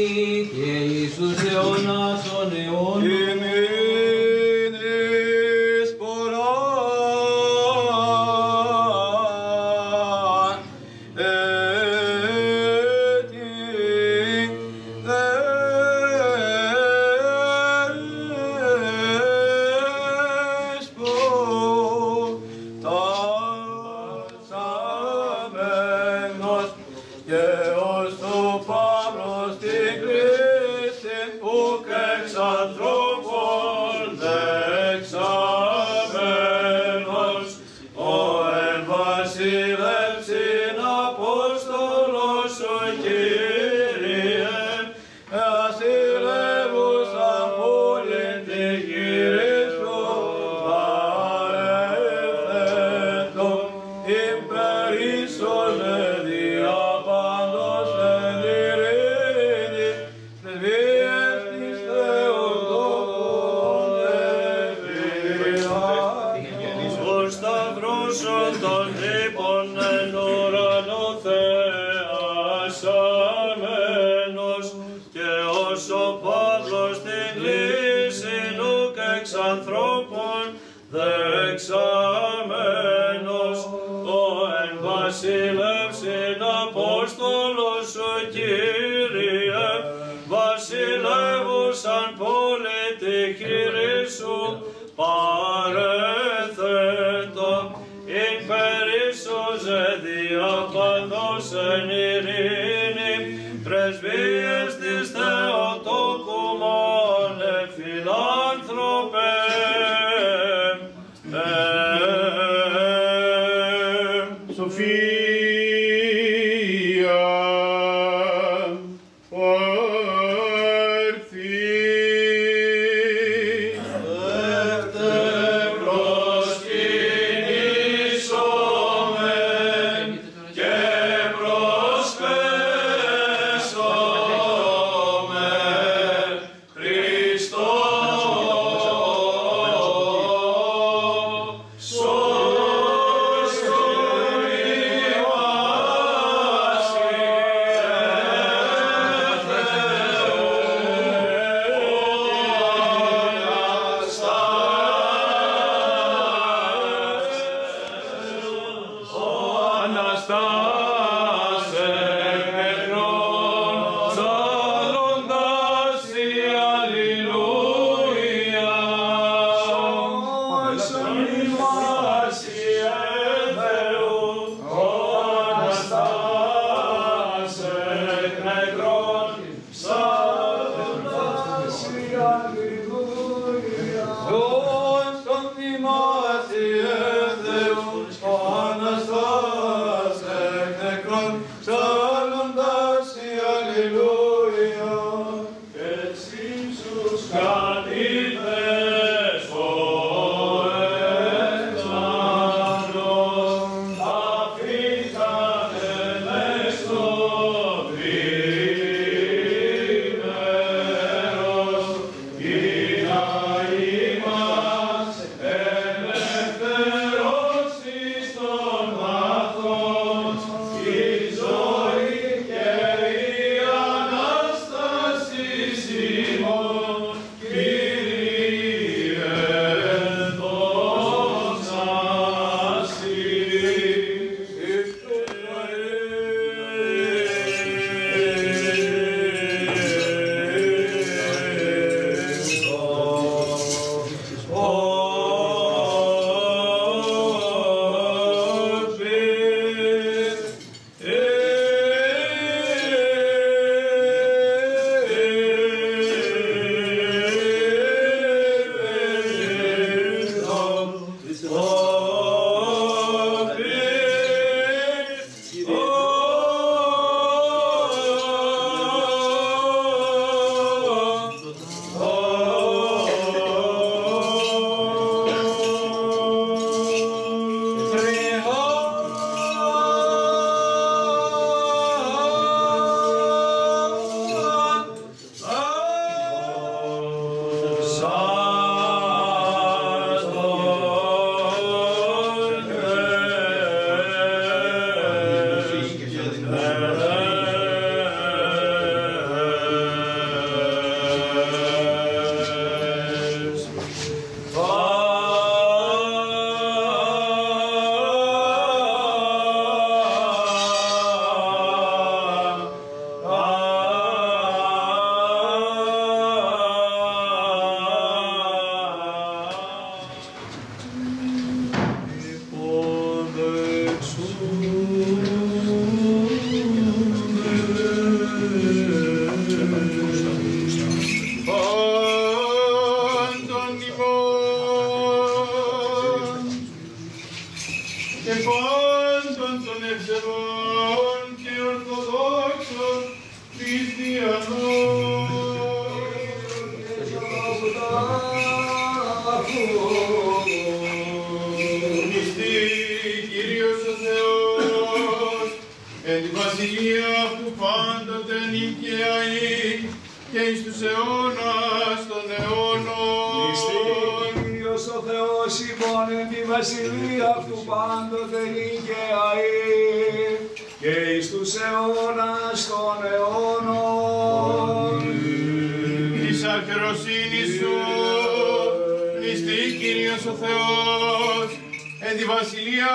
αεί donde Shalom, Dasi, Alleluia.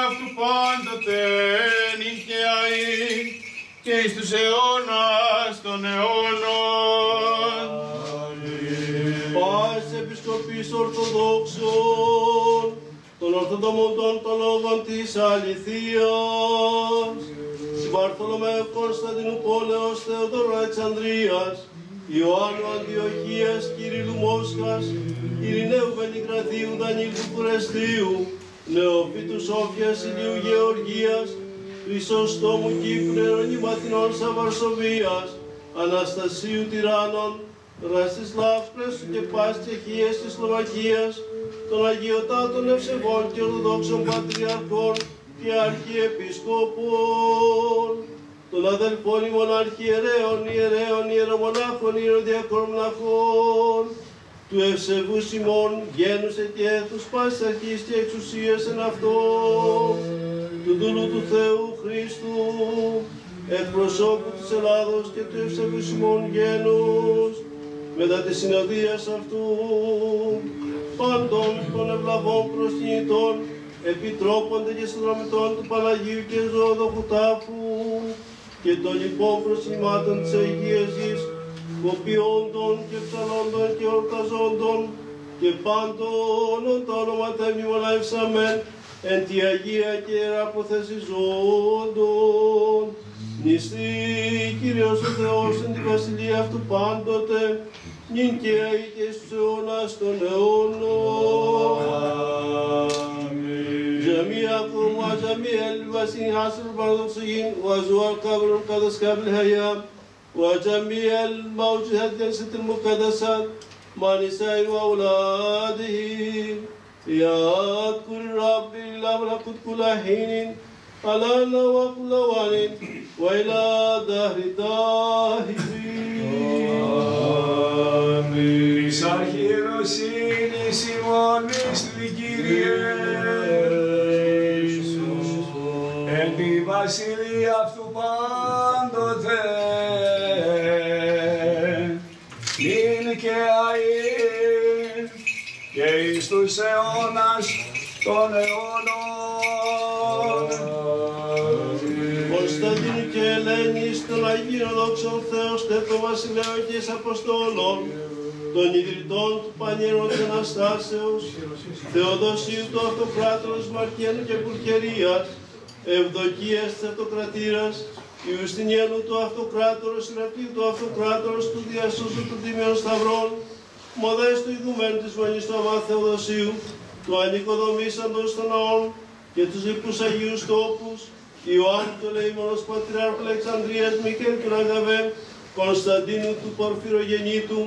Αυτούς πάντοτε νυν και αεί και εις τους αιώνας των αιώνων. Πας επισκοπής Ορθοδόξων, των Ορθοδομούντων των λόγων της αληθείας, Συμπαρθολομαίου Κωνσταντινού Πόλεως Θεοδόρου Αλεξανδρίας, Ιωάννου Αντιοχίας, Κυρίλου Μόσχας, Ειρηναίου Βενικρατίου Δανίλου Κουρεστίου, Νεοφύτου Σόφιας Ηλίου Γεωργίας, Χρυσόστομου Κύπρου Ερωνίμου Αθηνών Σαβαρσοβίας, Αναστασίου Τυράννων, Ραστισλάβ Πρέσου και Πας Τσεχίας της Σλοβακίας, των Αγιωτάτων Ευσεβών και Ορθοδόξων Πατριαρχών και Αρχιεπισκόπων, των αδελφών ημών αρχιερέων, ιερέων, ιερομονάχων, ιεροδιακών μοναχών, του ευσεβού ημών γένους ετιέθους πάσης αρχής και εξουσίας εν αυτό, του δούλου του Θεού Χριστού, εκπροσώπου της Ελλάδος και του ευσεβού ημών γένους, μετά τη συνοδείας αυτού, πάντων των ευλαβών προσκυνητών, επιτρόπων και συνδρομητών του Παναγίου και Ζωοδοχού Τάφου και των λοιπών προσημάτων της Αγίας Γης, κοπιόντων και ψαλόντων και ορταζόντων και πάντων τα όνοματα μνημοναεύσαμεν εν τη Αγία και αποθεσιζόντων. Νηστεί Κύριος ο Θεός εν τη βασιλεία αυτού πάντοτε, νυν και αεί και στους αιώνας των αιώνων. جميعكم وجميع الباسين حسب البرزخين وزوار قبر المقدس قبل الهيام وجميع الموجودات جلسة المقدسات مع نساء وأولادهم يذكر الرب إلى ملكوت كل حين على وكل وان وإلى دهر الداهرين Της αρχιεροσύνης ημών εις την Κύριε, εν τη βασιλεία αυτού Βασιλέων και εις Αποστόλων, των ιδρυτών του Πανιερών της Αναστάσεως, Θεοδοσίου του Αυτοκράτορος Μαρκένου και Πουρκερίας, Ευδοκίας της Αυτοκρατήρας, Ιουστινιένου του Αυτοκράτορος, Ηρακλείου του Αυτοκράτορος, του Διασούσου του Τίμιων Σταυρών, Μοδέστου Ιδουμένου της Μονής του Αμά Θεοδοσίου, του Ανοικοδομήσαντος των Ναών και τους λοιπούς Αγίους Τόπους, Ιωάννου του Ελεήμονος Πατριάρχου Αλεξανδρίας Μικέλ του Ραγαβέ, Κωνσταντίνου του Πορφυρογεννήτου,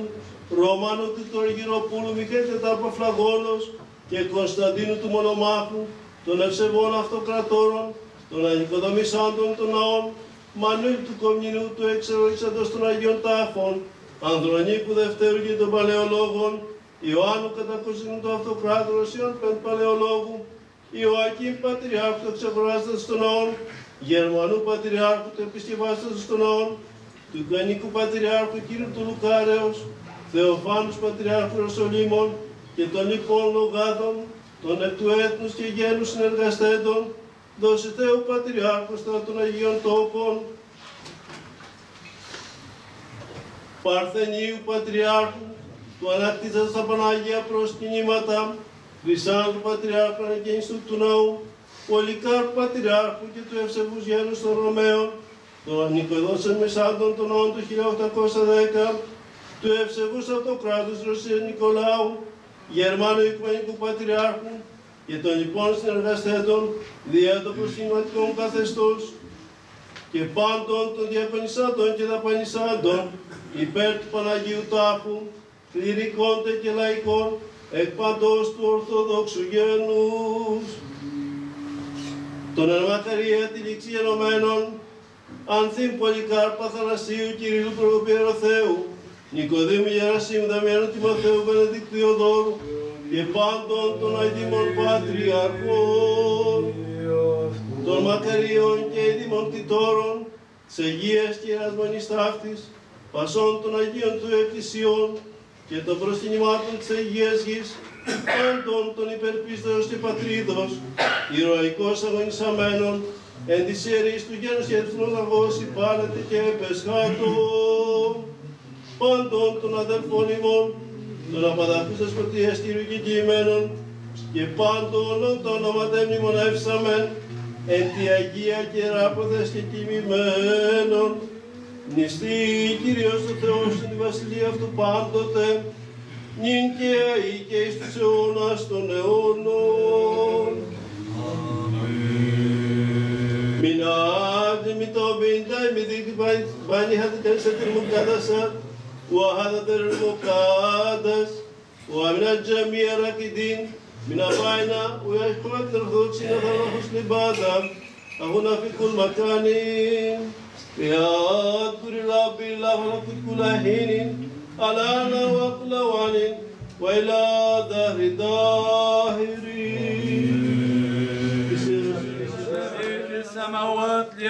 Ρωμάνου του Τοργυροπούλου Μικέλ Τεταρποφλαγόνος και Κωνσταντίνου του Μονομάχου, των ευσεβών αυτοκρατόρων, των ανοικοδομήσαντων των ναών, Μανουήλ του Κομνηνού του εξερορίσαντος των Αγίων Τάφων, Ανδρονίκου Δευτέρου και των Παλαιολόγων, Ιωάννου Κατακοστινού του Αυτοκράτορος, Ιωάνν Πεντ Παλαιολόγου, Ιωακήμ Πατριάρχου του Εξεπράστατος των Ναών, Γερμανού Πατριάρχου του Επισκευάστατος των Ναών, του Γκανικού Πατριάρχου κύριου του Λουκάρεως, Θεοφάνους Πατριάρχου Ρωσολύμων και των λοιπών λογάδων, των εκ του έθνους και γένους συνεργαστέντων, δώσε Θεού Πατριάρχου των Αγίων Τόπων, Παρθενίου Πατριάρχου, του ανακτήσας στα Πανάγια προσκυνήματα, Χρυσάνθου Πατριάρχου Αναγέννηστου του Ναού, Πολυκάρπου Πατριάρχου και του Ευσεβούς Γένους των Ρωμαίων, των Νικοδόσεων Μεσάντων των Ναών του 1810, του Ευσεβούς Αυτοκράτους Ρωσίας Νικολάου, Γερμάνου Οικουμενικού Πατριάρχου και των λοιπών συνεργαστέντων δια των προσχηματικών καθεστώς και πάντων των διακονισάντων και δαπανισάντων υπέρ του Παναγίου Τάφου, κληρικών και λαϊκών, εκ παντός του Ορθοδόξου γένους, των Αναμακαρία τη λήξη ενωμένων, Ανθύμ Πολυκάρπα Θανασίου Κυρίου Προκοπιέρο Θεού, Νικοδήμου Γερασίμου Δαμιανού Τιμοθέου Βενεδίκτου Ιωδόρου και πάντων των Αγίμων Πατριαρχών, των Μακαριών και Δήμων Κτητόρων, της Αγίας και Ιερασμονής Ταύτης, πασών των Αγίων του Εκκλησιών και των προσκυνημάτων της Αγίας Γης, πάντων των υπερπίστεως και πατρίδος, ηρωικός αγωνισαμένων, εν της ιερής του γένους και εθνολαγός υπάλετε και επεσχάτω, πάντων των αδελφών ημών, των απανταχούς της πρωτείας Κύριου και κειμένων, και πάντων των όνοματem μνημονεύσαμεν, εν τη Αγία και ράποδες και κοιμημένων, νηστεί Κύριος ο Θεός στην Βασιλεία αυτού πάντοτε, νυν και αεί και εις τους αιώνας των αιώνων. مناد ميتو توبين ميديك باي باي هذا تلسات المقدسة وهذا المقدس. ومن الجميع راكدين. من أبائنا ويشكرك الخلوص نظر حسن بادا هنا في كل مكان. يا أذكر ربي الله في كل حين. ألانا وقلوان وإلى دهر داهرين.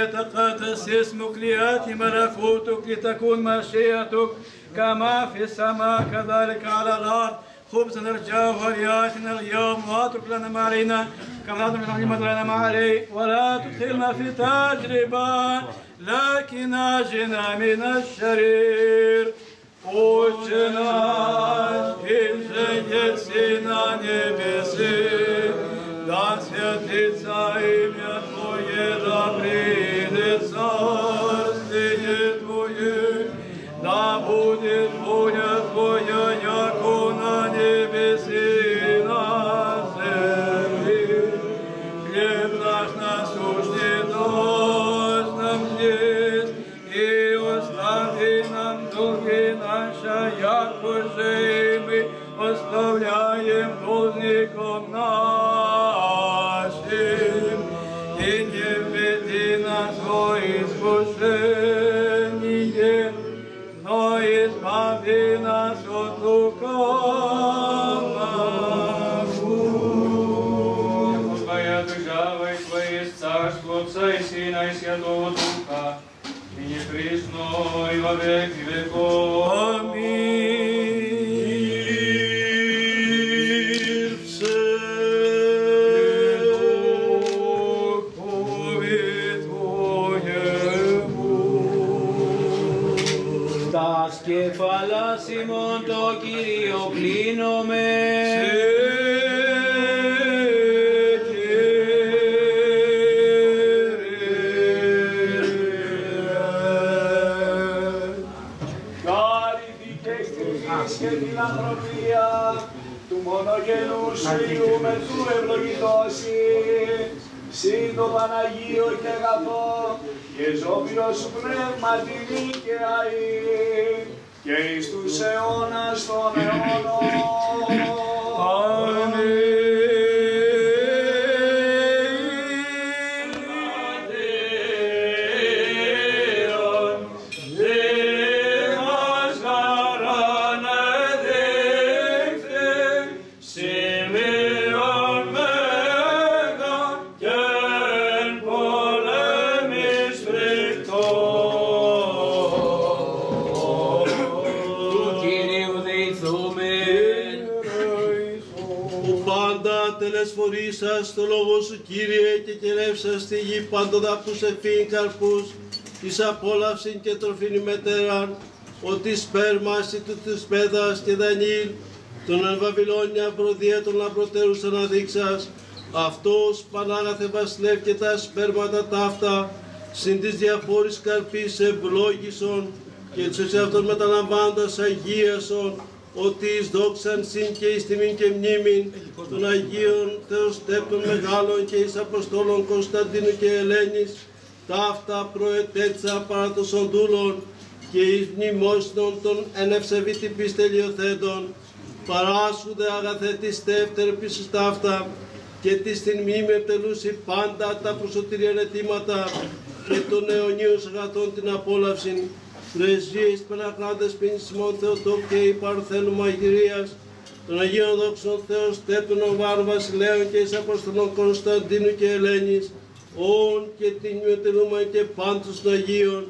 يتقدس اسمك لياتي ملكوتك لتكون مشيئتك. كما في السماء كذلك على الأرض. خبز الجوهر ولياتنا اليوم. واترك لنا ما علينا كما تترك لنا ما علي ولا تدخلنا في تجربة لكن أجنا من الشرير. وجنا ημών το Κύριο κλείνομαι. Χάρη και στην και την ανθρωπία του μονογενούς σου Υιού με του ευλογητώσει. Συν το Παναγίο και αγαθό και ζώπιος σου πνεύμα τη δίκαιαη και εις τους αιώνας των αιώνων. Τελεσφορήσας το λόγο σου Κύριε και κερεύσας στη γη πάντοτε που σε φύγει καρπούς εις απόλαυσιν και τροφήν ημετέραν ότι σπέρμας του τους πέδας και δανείλ τον εν Βαβυλώνια προδιέτων λαμπροτέρους αναδείξας αυτός Πανάγαθε βασιλεύ και τα σπέρματα ταύτα συν της διαφόρης καρπής ευλόγησον και τους αυτών μεταλαμβάνοντας αγίασον ότι εις δόξαν συν και εις τιμήν και μνήμην των Αγίων Θεοστέπτων Μεγάλων και εις Αποστόλων Κωνσταντίνου και Ελένης ταύτα προετέτσα παρά των σοντούλων και εις μνημόσυνων των εν ευσεβήτη πίστελιοθέτων παράσχουδε αγαθέ της τεύτερ πίσω ταύτα και της στην μνήμη επιτελούσι πάντα τα προσωτήρια αιτήματα και των αιωνίων αγαθών την απόλαυση πρεσβείες Παναχράντες Πινσιμών Θεοτόκ και η Παρθένου Μαγειρίας των Αγίων Δόξων Θεός Τέπτων Βάρου Βασιλέων και εις Αποστολών Κωνσταντίνου και Ελένης όν και την μειοτελούμα και πάντως των Αγίων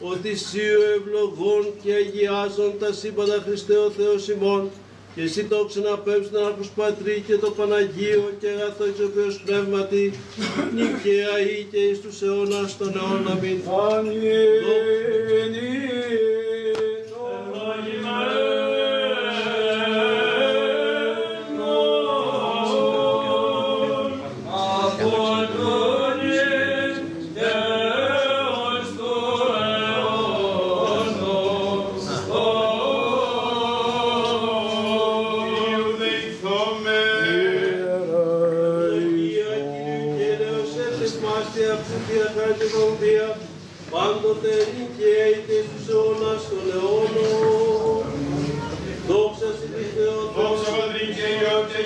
ότι σίου ευλογών και αγιάζων τα σύμπαντα Χριστέ ο Θεός ημών και εσύ το ξαναπέμψει τον Άρχος Πατρί και το Παναγίο και αγαθό εξ οποίος πνεύματι νικαία ή και εις τους αιώνας των αιώνων αμήν.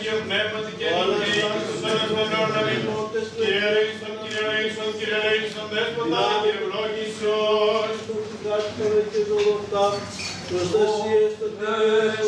Υιό και Αγίο Πνεύματι και νυν και εις τους αιώνας των αιώνων αμήν. Κύριε ελέησον, Κύριε ελέησον, Κύριε ελέησον, Δέσποτα και ευλόγησον. Προστασίες των Παναγίου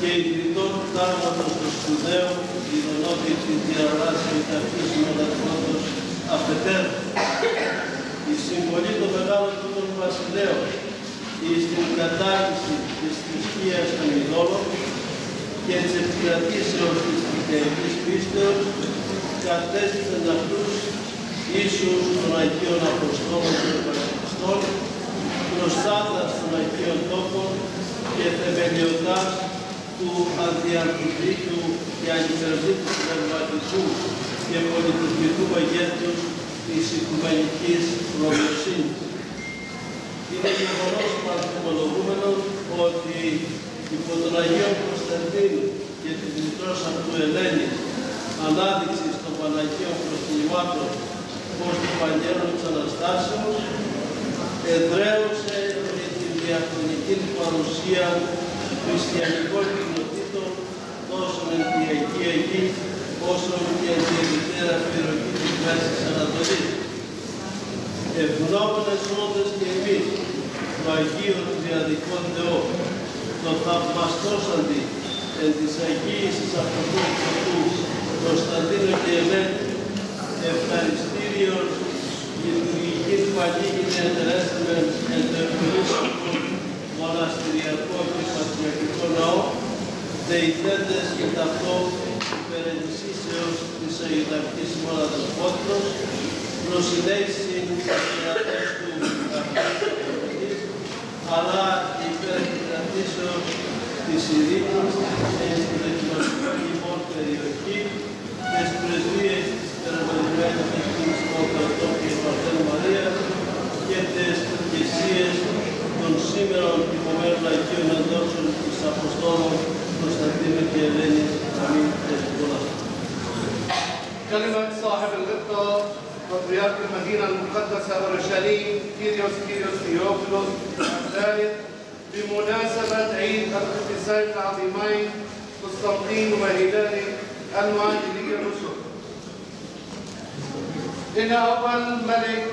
και ιδρυτών του τάγματος του σπουδαίου ηρωνότη της διαρράσεως ταυτής μοναδικότητος αφετέρου. Η συμβολή των μεγάλων τούτων βασιλέων εις την κατάργηση της θρησκείας των ειδόλων και της επικρατήσεως της χριστιανικής πίστεως κατέστησαν αυτούς ίσους των Αγίων Αποστόλων και Επαρχιστών, προστάτας των Αγίων Τόπων και θεμελιωτάς του αδιαρκητρίκου και ανυπερδίτου πνευματικού και πολιτισμικού μεγέθους της οικουμενικής προγνωσύνης. Είναι γεγονός παρθυμολογούμενο ότι υπό τον Αγίο Κωνσταντίνο και την μητρός αυτού Ελένης ανάδειξη των Παναγίων προσκυνημάτων ως του Πανιέρου της Αναστάσεως εδραίωσε με την διαχρονική παρουσία χριστιανικών κοινοτήτων τόσο εν τη Αγία Γη όσο και εν τη ευρυτέρα περιοχή της Μέσης Ανατολής. Ευγνώμονες όντες και εμείς το Αγίο του Διαδικό Θεό, το θαυμαστόσαντι εν της Αγίας της Αυτοκόντου του Κωνσταντίνου και Ελένη, ευχαριστήριον λειτουργική πανίγινη εντερέστημε εν το ευκολίσιμο μοναστηριακό και πατριακό ναό, δεηθέντες και ταυτό υπερενισήσεως της Αγιτακτής Μόνατος Πότρος, προσυνέησιν τις δυνατές του αυτής αλλά υπερκρατήσεως της ειρήνης εν την εκκλησιακή μόν περιοχής, τις πρεσβείες της περαμενημένης εκείνης Μοκρατό και Παρτένου Μαρίας και τις εκκλησίες των σήμερα τυπωμένων Αγίων Ενδόξεων της Αποστόλων Κωνσταντίνου και Ελένης. Αμήν. Ευχαριστώ. كلمة صاحب الغبطة بطريرك المدينة المقدسة أورشليم كيريوس كيريوس ثيوفيلوس الثالث بمناسبة عيد القديسين العظيمين قسطنطين وهلال المعاجلي الرسل. إن أول ملك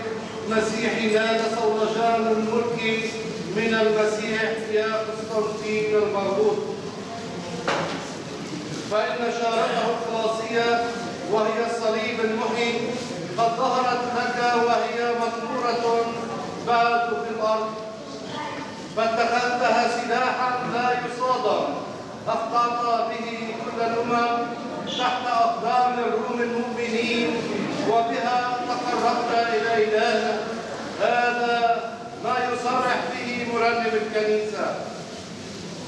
مسيحي نال صولجان الملك من المسيح يا قسطنطين المربوط. فإن شارته الخلاصية وهي الصليب المحيي قد ظهرت لك وهي مكمورة بعد في الأرض. فاتخذتها سلاحا لا يصادم أخطأت به كل الأمم تحت أقدام الروم المؤمنين وبها تقربت إلى إلهك هذا ما يصرح به مرنم الكنيسة.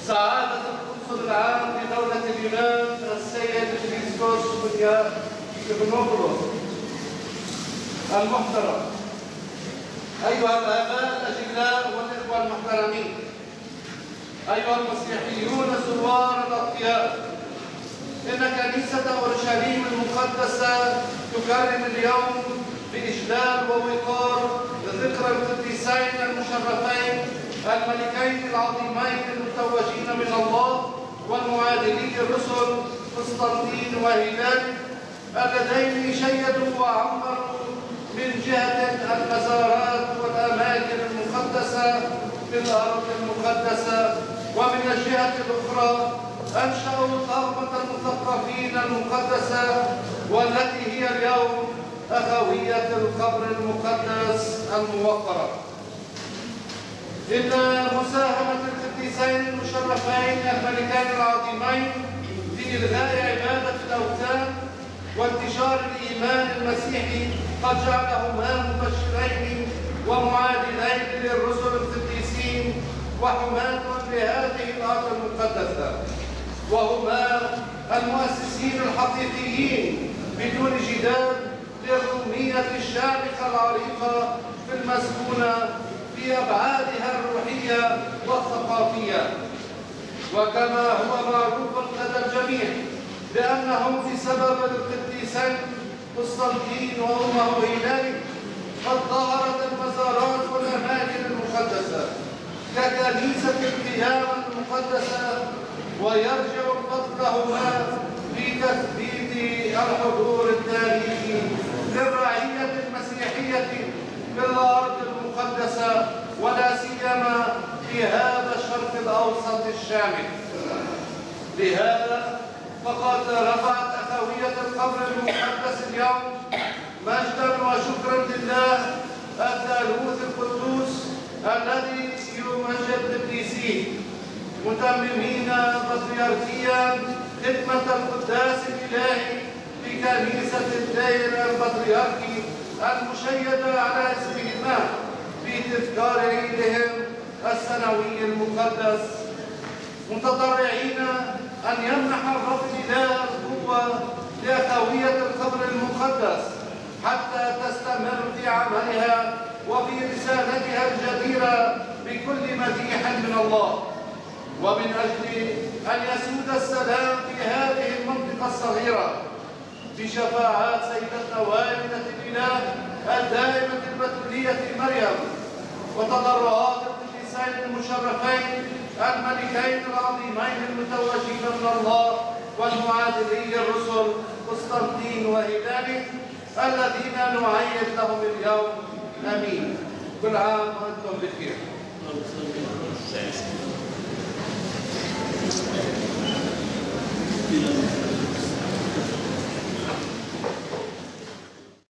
سعادة القنصل العام لدولة اليونان السيد كريستوس ابنوبولوس المحترم. أيها الآباء الأجلاء والإخوة المحترمين. أيها المسيحيون الزوار الأطياء إن كنيسة أورشليم المقدسة تكرم اليوم بإجلال ووقار ذكرى القديسين المشرفين الملكين العظيمين المتوجين من الله والمعادلي الرسل قسطنطين وهلال اللذين شيدوا وعمروا من جهة المزارات والأماكن المقدسة في الأرض المقدسة ومن الجهة الأخرى أنشأوا طغمة المثقفين المقدسة والتي هي اليوم أخوية القبر المقدس الموقرة إن مساهمة القديسين المشرفين الملكين العظيمين في إلغاء عبادة الأوثان وانتشار الإيمان المسيحي قد جعلهما مبشرين ومعادلين للرسل القديسين وحماة لهذه الأرض المقدسة. وهما المؤسسين الحقيقيين بدون جدال للرومية الشامخة العريقة في المسكونة في أبعادها الروحية والثقافية. وكما هو معروف لدى الجميع بأنهم بسبب القديسين قسطنطين وأمه هيلاري قد ظهرت المزارات والأماكن المقدسة ككنيسة القيامة المقدسة ويرجع فضلهما في تثبيت الحضور التاريخي للرعية المسيحية في الأرض المقدسة ولا سيما في هذا الشرق الأوسط الشامل. لهذا فقد رفعت أخوية القبر المقدس اليوم مجدا وشكرا لله الثالوث القدوس الذي يمجد قديسيه متممين بطريركيا خدمة القداس الإلهي في كنيسة الدير البطريركي المشيدة على اسمهما في تذكار عيدهم السنوي المقدس. متضرعين أن يمنح الرب الإله القوة لأخوية القبر المقدس حتى تستمر في عملها وفي رسالتها الجديرة بكل مديح من الله. ومن أجل أن يسود السلام في هذه المنطقة الصغيرة بشفاعات سيدتنا والدة الإله الدائمة البتولية مريم. وتضرعات القديسين المشرفين الملكين العظيمين المتوجين من الله والمعادلي الرسل قسطنطين وهيلاني الذين نعيد لهم اليوم. آمين. كل عام وأنتم بخير.